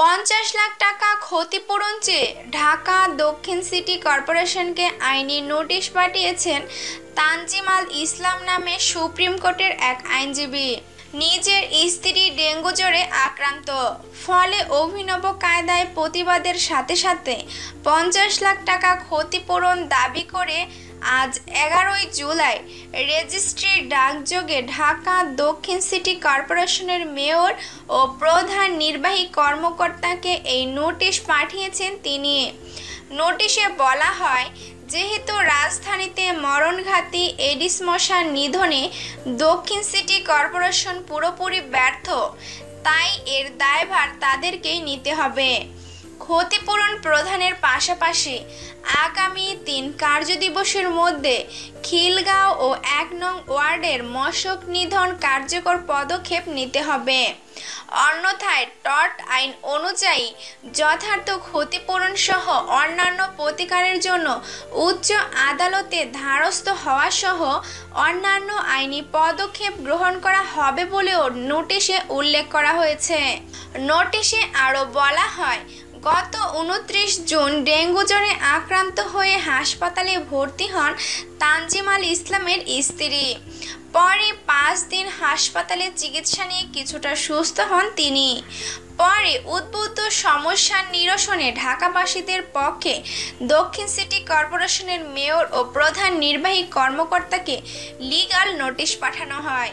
পঞ্চাশ লাখ টাকা ক্ষতিপূরণ চেয়ে ঢাকা দক্ষিণ সিটি কর্পোরেশনকে আইনি নোটিশ পাঠিয়েছেন তানজিমাল ইসলাম নামে সুপ্রিম কোর্টের এক আইনজীবী। নিজের স্ত্রী ডেঙ্গু জ্বরে আক্রান্ত। ফলে অভিনব কায়দায় প্রতিবাদের সাথে সাথে পঞ্চাশ লাখ টাকা ক্ষতিপূরণ দাবি করে আজ এগারোই জুলাই, রেজিস্ট্রির ডাকযোগে ঢাকা দক্ষিণ সিটি কর্পোরেশনের মেয়র ও প্রধান নির্বাহী কর্মকর্তাকে এই নোটিশ পাঠিয়েছেন তিনি। নোটিশে বলা হয়, যেহেতু রাজধানীতে মরণঘাতী এডিস মশার নিধনে দক্ষিণ সিটি কর্পোরেশন পুরোপুরি ব্যর্থ, তাই এর দায়ভার তাদেরকেই নিতে হবে। ক্ষতিপূরণ প্রদানের পাশাপাশি আগামী তিন কার্যদিবসের মধ্যে খিলগাঁও ও এক নং ওয়ার্ডের মশক নিধন কার্যকর পদক্ষেপ নিতে হবে। অন্যথায় টট আইন অনুযায়ী যথার্থ ক্ষতিপূরণ সহ অন্যান্য প্রতিকারের জন্য উচ্চ আদালতে ধারস্থ হওয়া সহ অন্যান্য আইনি পদক্ষেপ গ্রহণ করা হবে বলেও নোটিশে উল্লেখ করা হয়েছে। নোটিশে আরও বলা হয় গত উনত্রিশ জুন ডেঙ্গু জ্বরে আক্রান্ত হয়ে হাসপাতালে ভর্তি হন তানজিমাল ইসলামের স্ত্রী। পরে পাঁচ দিন হাসপাতালে চিকিৎসা নিয়ে কিছুটা সুস্থ হন তিনি। পরে উদ্বুদ্ধ সমস্যার নিরসনে ঢাকাবাসীদের পক্ষে দক্ষিণ সিটি কর্পোরেশনের মেয়র ও প্রধান নির্বাহী কর্মকর্তাকে লিগাল নোটিশ পাঠানো হয়।